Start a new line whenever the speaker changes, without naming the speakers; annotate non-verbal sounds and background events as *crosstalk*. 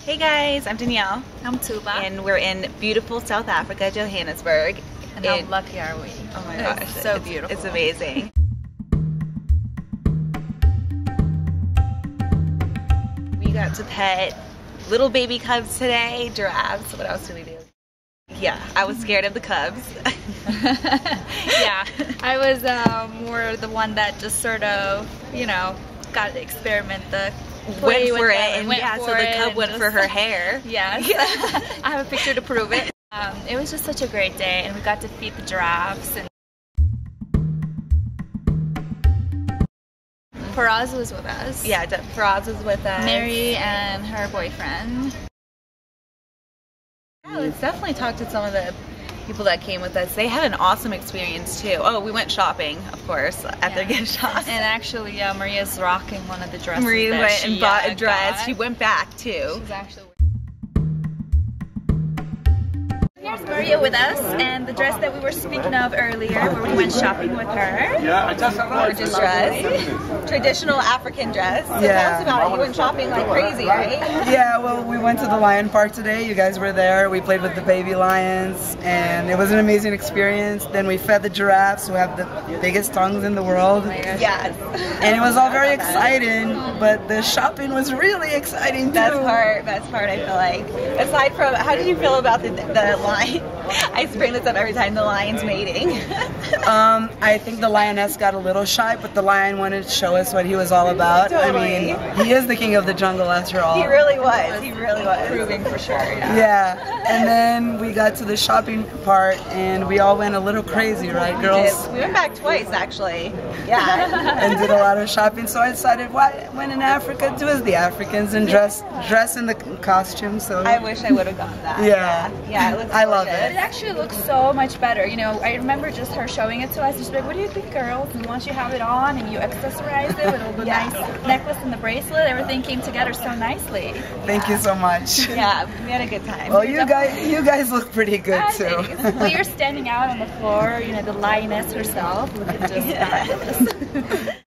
Hey guys, I'm Danielle,
I'm Tugba.
and we're in beautiful South Africa, Johannesburg.
And how
It-
lucky are we?
oh my *laughs*
It's
gosh,
so
it's,
beautiful.
It's amazing. we got to pet little baby cubs today, giraffes. What else did we do? Yeah, I was scared of the cubs. *laughs*
yeah, I was uh, more the one that just sort of, you know, got to experiment the
went for it, and
went
yeah, so the cub went for her *laughs* hair.
Yes, *laughs* I have a picture to prove it. Um, it was just such a great day, and we got to feed the giraffes. And Faraz was with us.
Yeah, Faraz was with us.
Mary and her boyfriend.
Yeah, let's definitely talk to some of the people that came with us. They had an awesome experience too. Oh, we went shopping, of course, at their gift shop.
And actually, uh, Maria's rocking one of the dresses. Maria
went
she,
and bought
uh,
a dress.
got.
She went back too.
She's actually. Here's Maria with us, and the dress that we were speaking of earlier, where we went shopping with her.
Yeah, I just
Gorgeous dress. Traditional African dress. So
Yeah.
tell us about it. You went shopping like crazy, right?
Yeah, well, we went to the lion park today. You guys were there. We played with the baby lions, and it was an amazing experience. Then we fed the giraffes, who have the biggest tongues in the world.
Yes.
And it was all very exciting, but the shopping was really exciting too.
Best part, best part, I feel like. Aside from, how did you feel about the, the lion? I bring this up every time the lion's mating. *laughs*
Um, I think the lioness got a little shy, but the lion wanted to show us what he was all about.
Totally.
I mean, he is the king of the jungle after all.
he really was. He really was.
Proving for sure. Yeah.
Yeah, and then we got to the shopping part, and we all went a little crazy, right, girls?
We went back twice, actually. Yeah. *laughs*
and did a lot of shopping. So I decided, why when in Africa, do as the Africans and dress dress in the costume. So
I wish I would have gone that.
Yeah.
Yeah. Yeah, it looks
I love
gorgeous.
It actually looks so much better. You know, I remember just her showing it to us. She's like, "What do you think, girls?" And once you have it on and you accessorize it with all the
Yeah.
nice necklace and the bracelet, everything came together so nicely.
thank you so much.
Yeah, we had a good time.
Well, you guys, you guys look pretty good
Ah,
too.
well, you're standing out on the floor. You know, the lioness herself. Look at *laughs* just that. *laughs*